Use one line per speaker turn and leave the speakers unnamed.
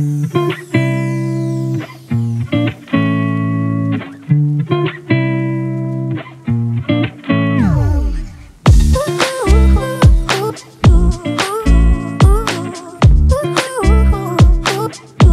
Bye.